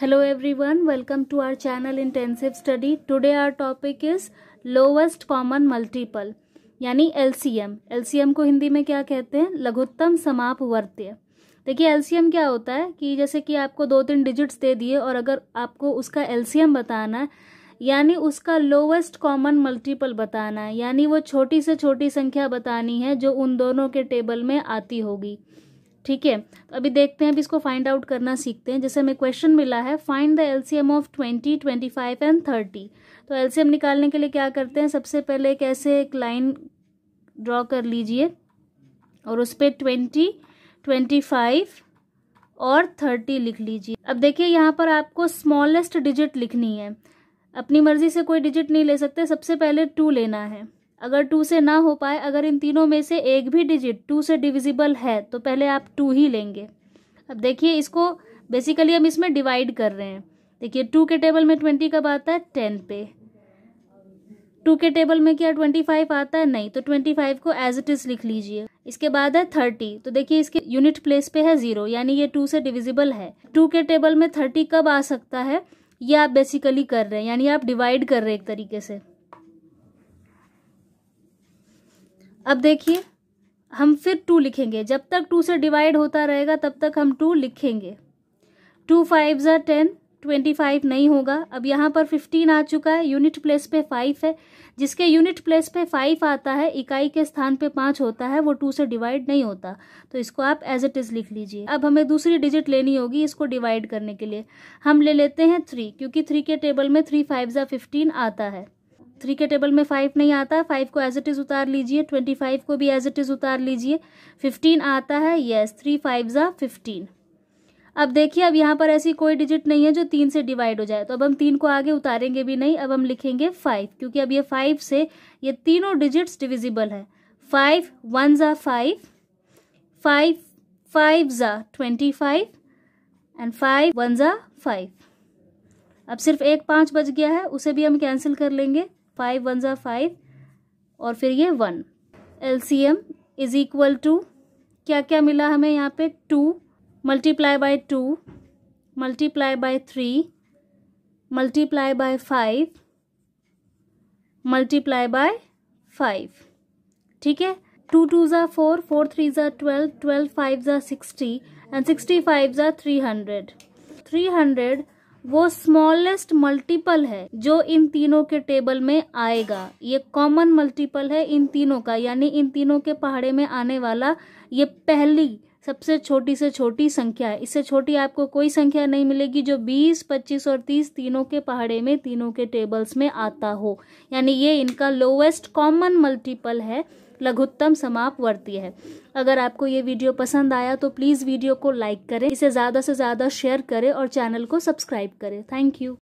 Hello everyone, welcome to our channel Intensive Study. Today our topic is lowest common multiple यानी LCM. LCM को हिंदी में क्या कहते हैं लघुत्तम समाप वर्त्य देखिए LCM क्या होता है कि जैसे कि आपको दो तीन डिजिट्स दे दिए और अगर आपको उसका LCM बताना है यानी उसका लोवेस्ट कॉमन मल्टीपल बताना है यानी वो छोटी से छोटी संख्या बतानी है जो उन दोनों के टेबल में आती होगी ठीक है? तो अभी देखते हैं, अभी इसको फाइंड आउट करना सीखते हैं। जैसे हमें क्वेश्चन मिला है find the LCM of twenty twenty five and thirty तो एलसीएम निकालने के लिए क्या करते हैं? सबसे पहले एक ऐसे एक लाइन ड्रॉ कर लीजिए और उस पर ट्वेंटी ट्वेंटी फाइव और थर्टी लिख लीजिए। अब देखिए, यहाँ पर आपको स्मॉलेस्ट डिजिट लिखनी है। अपनी मर्ज़ी से कोई डिजिट नहीं ले सकते। सबसे पहले टू लेना है। अगर टू से ना हो पाए, अगर इन तीनों में से एक भी डिजिट टू से डिविजिबल है तो पहले आप टू ही लेंगे। अब देखिए, इसको बेसिकली हम इसमें डिवाइड कर रहे हैं। देखिए, टू के टेबल में ट्वेंटी कब आता है? टेन पे। टू के टेबल में क्या ट्वेंटी फाइव आता है? नहीं तो ट्वेंटी फाइव को एज इट इज़ लिख लीजिए। इसके बाद है थर्टी तो देखिए, इसके यूनिट प्लेस पे है ज़ीरो यानी ये टू से डिविजिबल है। टू के टेबल में थर्टी कब आ सकता है? ये आप बेसिकली कर रहे हैं, यानी आप डिवाइड कर रहे हैं एक तरीके से। अब देखिए, हम फिर टू लिखेंगे। जब तक टू से डिवाइड होता रहेगा, तब तक हम टू लिखेंगे। टू फाइव ज़ा टेन ट्वेंटी फाइव नहीं होगा। अब यहाँ पर फिफ्टीन आ चुका है यूनिट प्लेस पे फाइव है। जिसके यूनिट प्लेस पे फाइव आता है, इकाई के स्थान पे पाँच होता है, वो टू से डिवाइड नहीं होता। तो इसको आप एज इट इज़ लिख लीजिए। अब हमें दूसरी डिजिट लेनी होगी इसको डिवाइड करने के लिए। हम ले लेते हैं थ्री क्योंकि थ्री के टेबल में थ्री फाइव ज़ा फिफ्टीन आता है। थ्री के टेबल में फाइव नहीं आता फाइव को एज इट इज़ उतार लीजिए ट्वेंटी फाइव को भी एज इट इज़ उतार लीजिए। फिफ्टीन आता है येस थ्री फाइव ज़ा फिफ्टीन अब देखिए, अब यहाँ पर ऐसी कोई डिजिट नहीं है जो तीन से डिवाइड हो जाए। तो अब हम तीन को आगे उतारेंगे भी नहीं, अब हम लिखेंगे फाइव क्योंकि अब ये फाइव से ये तीनों डिजिट्स डिविजिबल है। फाइव वन ज़ा फाइव फाइव फाइव ज़ा twenty five and five one ज़ा फाइव अब सिर्फ़ एक पाँच बच गया है, उसे भी हम कैंसिल कर लेंगे। फाइव वन ज़ा फाइव और फिर ये one L C M is equal to क्या क्या मिला हमें यहाँ पे? Two multiply by two multiply by three multiply by five multiply by five ठीक है? टू टू ज़ा फोर फोर थ्री ज़ा ट्वेल्व ट्वेल्व फाइव ज़ा सिक्सटी एंड सिक्सटी फाइव ज़ा थ्री हंड्रेड थ्री हंड्रेड वो स्मॉलेस्ट मल्टीपल है जो इन तीनों के टेबल में आएगा। ये कॉमन मल्टीपल है इन तीनों का यानी इन तीनों के पहाड़े में आने वाला ये पहली सबसे छोटी से छोटी संख्या है। इससे छोटी आपको कोई संख्या नहीं मिलेगी जो 20, 25 और 30 तीनों के पहाड़े में तीनों के टेबल्स में आता हो। यानी ये इनका लोवेस्ट कॉमन मल्टीपल है। लघुत्तम समाप वर्ती है। अगर आपको ये वीडियो पसंद आया तो प्लीज़ वीडियो को लाइक करें, इसे ज़्यादा से ज़्यादा शेयर करें और चैनल को सब्सक्राइब करें। Thank you